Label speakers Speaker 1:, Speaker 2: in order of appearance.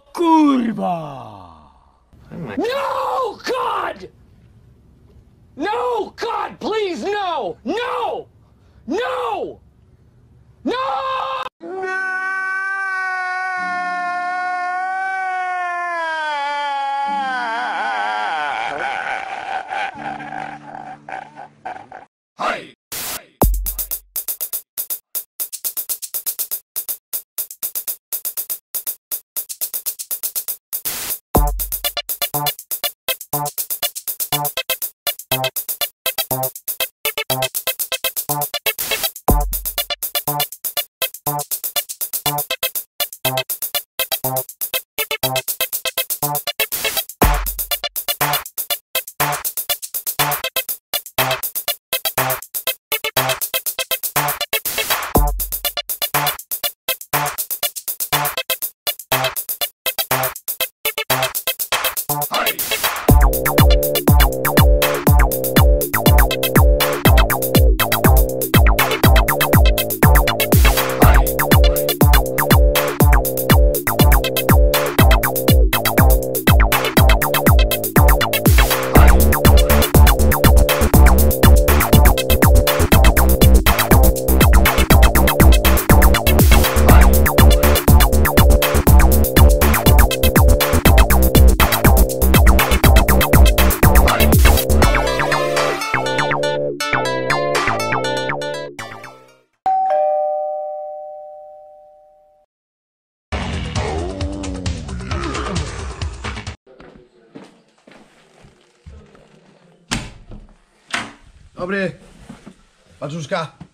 Speaker 1: Kurwa! No, God! No, God, please! No! Hey.
Speaker 2: Dobry. Paczuszka.